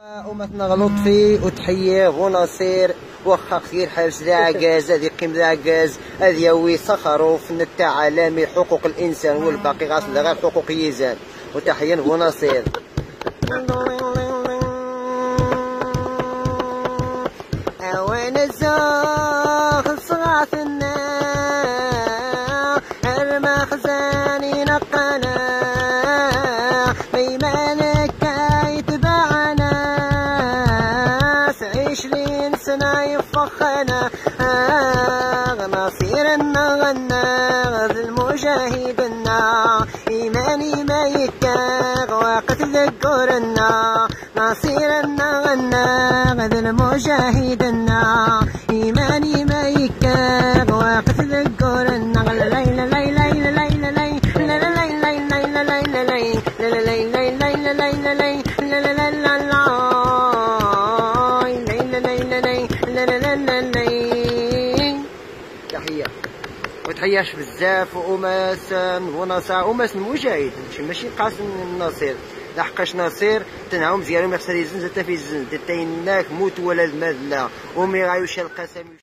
أمتنا لطفي وتحية ونصير. واخا خير حارس ذا عكاز هذه قيم ذا عكاز هذه يوي سخروف نتا عالمي حقوق الإنسان والباقي غاصل غير حقوق يزان وتحية ونصير. الزاخ عشرين سنة يفخنا. نصير النغنى المجاهدنا إيماني ما يكاغ وقت ذكرنا نصير النغنى المجاهدنا إيماني ما يكاغ وقت ذكرنا تحية وتحياش بزاف وأماس ونصا. أماس المجاهد ماشي قاسم النصير. لحقاش نصير تنعو مزيان ما يزن زتا في الزن تايناك موت ولا المال لا ومي غايوش القسم.